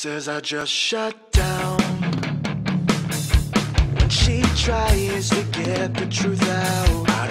says I just shut down. When she tries to get the truth out, I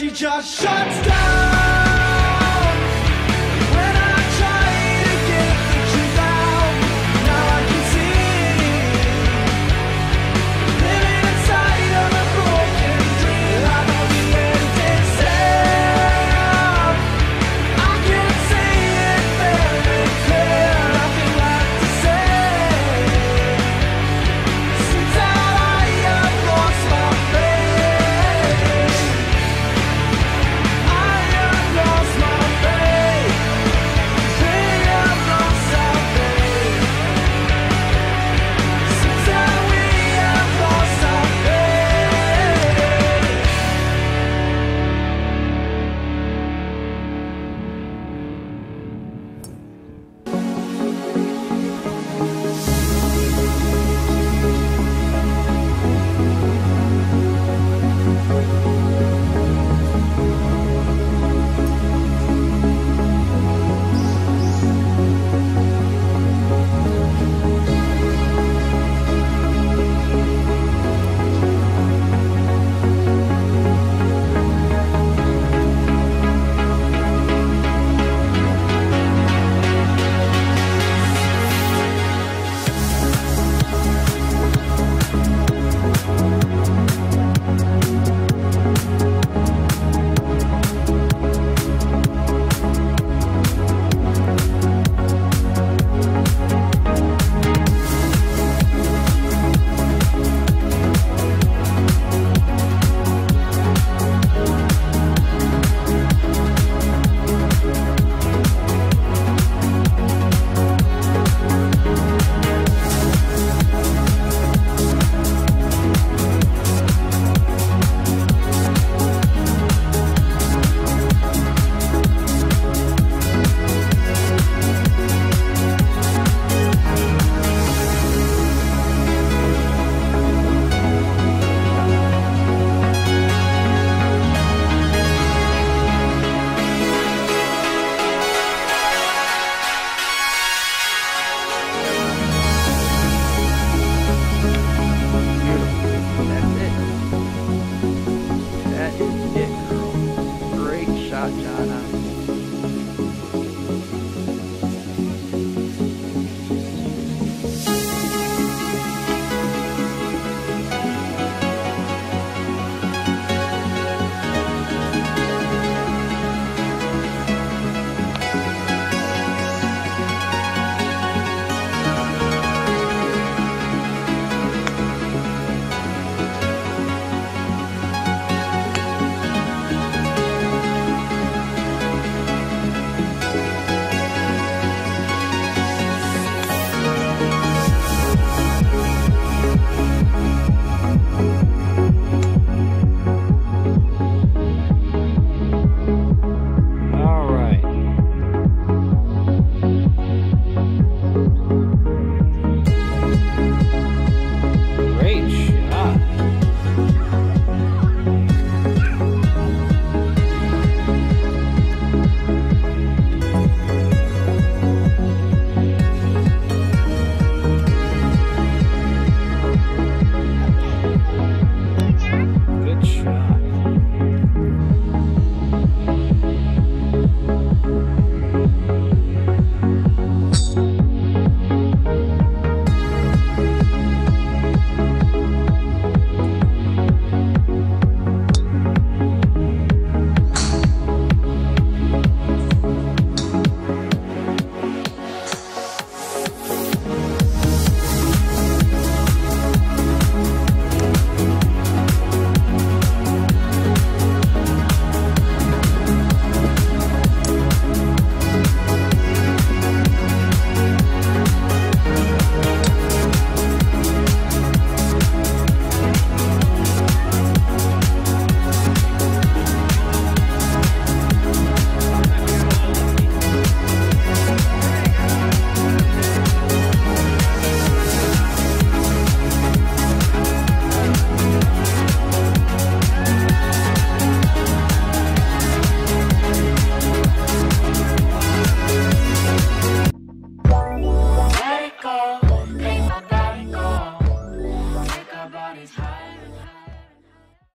she just shuts down.